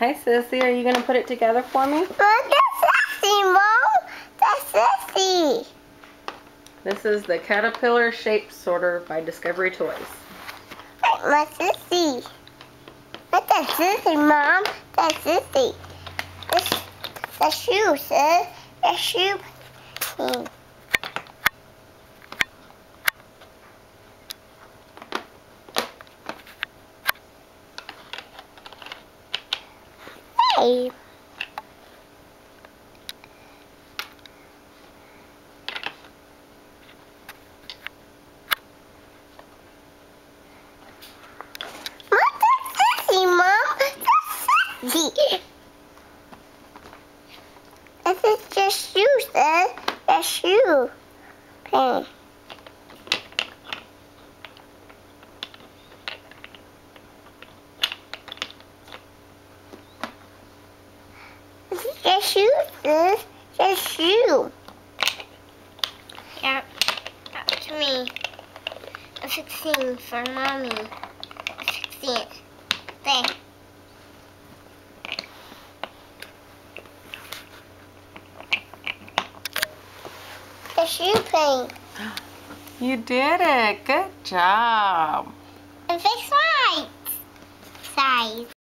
Hi, Sissy. Are you going to put it together for me? Look at Sissy, Mom. That's Sissy. This is the Caterpillar Shape Sorter by Discovery Toys. My Sissy. Look at Sissy, Mom. That's Sissy. This, the shoe, sis. The shoe. That's Sissy. This is just uh, shoe, sis. A shoe. Pen. This is just shoe, sis. Just shoe. Up to me. I'm fixing for mommy. I'm fixing it. The shoe paint. You did it. Good job. And fix right size.